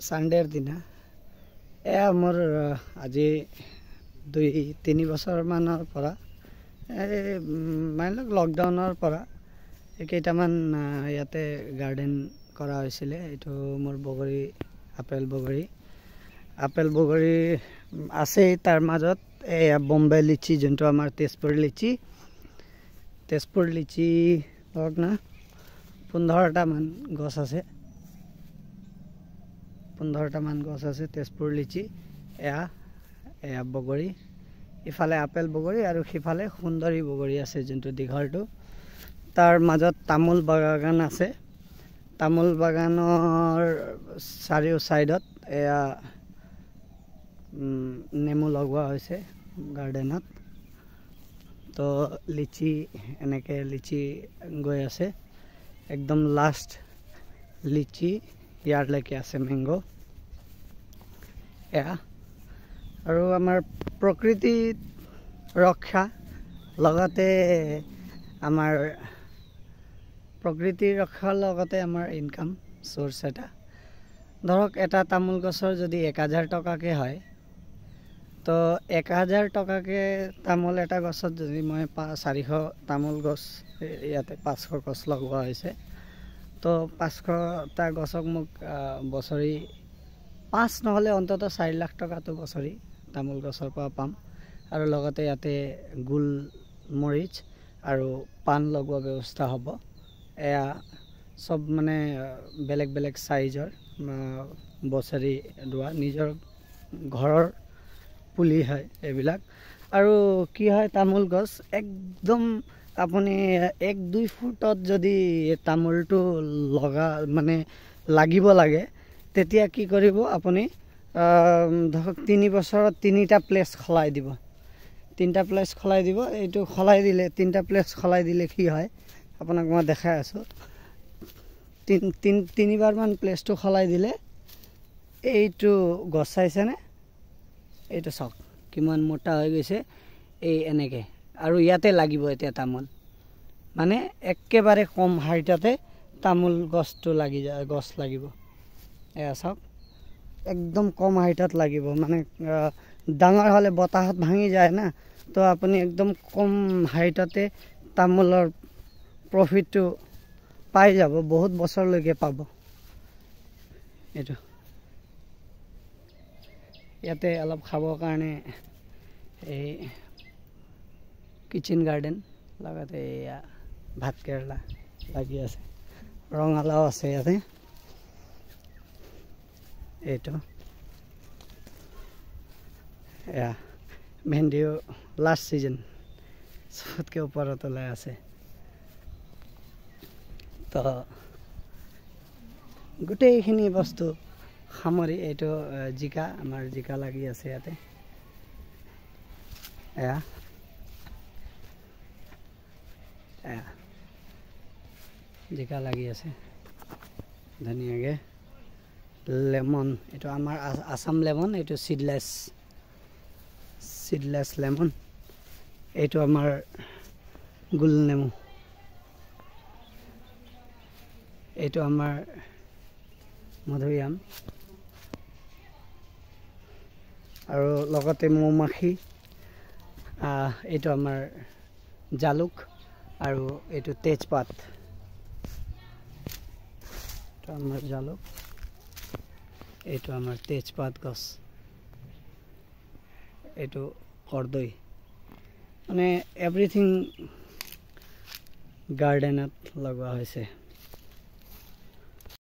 ছানডেৰ দিনা এয়া মোৰ আজি দুই তিনি বছৰমানৰ পৰা এই মানি লওক লকডাউনৰ পৰা কেইটামান ইয়াতে গাৰ্ডেন কৰা হৈছিলে এইটো মোৰ বগৰী আপেল বগৰী আপেল বগৰী আছেই তাৰ মাজত এয়া বম্বে লিচি যোনটো আমাৰ তেজপুৰ লিচি তেজপুৰ লিচি ধৰক না পোন্ধৰটামান গছ আছে পোন্ধৰটামান গছ আছে তেজপুৰ লিচি এয়া এয়া বগৰী ইফালে আপেল বগৰী আৰু সিফালে সুন্দৰী বগৰী আছে যোনটো দীঘলটো। তাৰ মাজত তামোল বাগান আছে। তামোল বাগানৰ চাৰিও ছাইডত এয়া নেমু লগোৱা হৈছে গাৰ্ডেনত। তো লিচি এনেকৈ লিচি গৈ আছে। একদম লাষ্ট লিচি। ইয়াৰলৈকে আছে মেংগ' এয়া। আৰু আমাৰ প্ৰকৃতি ৰক্ষা লগতে আমাৰ প্ৰকৃতি ৰক্ষাৰ লগতে আমাৰ ইনকাম চ'ৰ্চ এটা। ধৰক এটা তামোল গছৰ যদি এক হাজাৰ টকাকৈ হয় তো এক হাজাৰ টকাকৈ তামোল এটা গছত যদি মই পা চাৰিশ তামোল গছ ইয়াতে পাঁচশ গছ লগোৱা হৈছে তো পাঁচশটা গছক মোক বছৰি পাঁচ নহ'লে অন্ততঃ চাৰি লাখ টকাটো বছৰি তামোল গছৰ পৰা পাম। আৰু লগতে ইয়াতে গোলমৰিচ আৰু পাণ লগোৱা ব্যৱস্থা হ'ব। এয়া চব মানে বেলেগ বেলেগ চাইজৰ বছৰি ৰোৱা নিজৰ ঘৰৰ পুলি হয় এইবিলাক। আৰু কি হয় তামোল গছ একদম আপুনি এক দুই ফুটত যদি তামোলটো লগা মানে লাগিব লাগে তেতিয়া কি কৰিব আপুনি ধৰক তিনি বছৰত তিনিটা প্লেচ সলাই দিব। তিনিটা প্লেচ সলাই দিব এইটো সলাই দিলে তিনিটা প্লেচ সলাই দিলে কি হয় আপোনাক মই দেখাই আছোঁ। তিনিবাৰমান প্লেচটো সলাই দিলে এইটো গছ চাইছেনে এইটো চাওক কিমান মোটা হৈ গৈছে এই এনেকৈ। আৰু ইয়াতে লাগিব এতিয়া তামোল। মানে একেবাৰে কম হাইটতে তামোল গছটো লাগি যায় গছ লাগিব। এয়া চাওক একদম কম হাইটত লাগিব। মানে ডাঙৰ হ'লে বতাহত ভাঙি যায় না। তো আপুনি একদম কম হাইটতে তামোলৰ প্ৰফিটটো পাই যাব বহুত বছৰলৈকে পাব। এইটো। ইয়াতে অলপ খাবৰ কাৰণে এই কিটচেন গাৰ্ডেন লগতে এয়া ভাত কেৰেলা লাগি আছে ৰঙালাও আছে ইয়াতে এইটো এয়া ভেন্দিও লাষ্ট ছিজন চবতকৈ ওপৰত ওলাই আছে তো গোটেইখিনি বস্তু সামৰি এইটো জিকা আমাৰ জিকা লাগি আছে ইয়াতে এয়া জিকা লাগি আছে। ধুনীয়াকৈ। লেমন এইটো আমাৰ আছাম লেমন এইটো চিডলেছ চিডলেছ লেমন। এইটো আমাৰ গোল নেমু। এইটো আমাৰ মধুৰিআম। আৰু লগতে মৌমাখি। এইটো আমাৰ জালুক। আৰু এইটো তেজপাত। এইটো আমাৰ জালুক। এইটো আমাৰ তেজপাত গছ। এইটো কৰ্দৈ। মানে এভৰিথিং গাৰ্ডেনত লগোৱা হৈছে।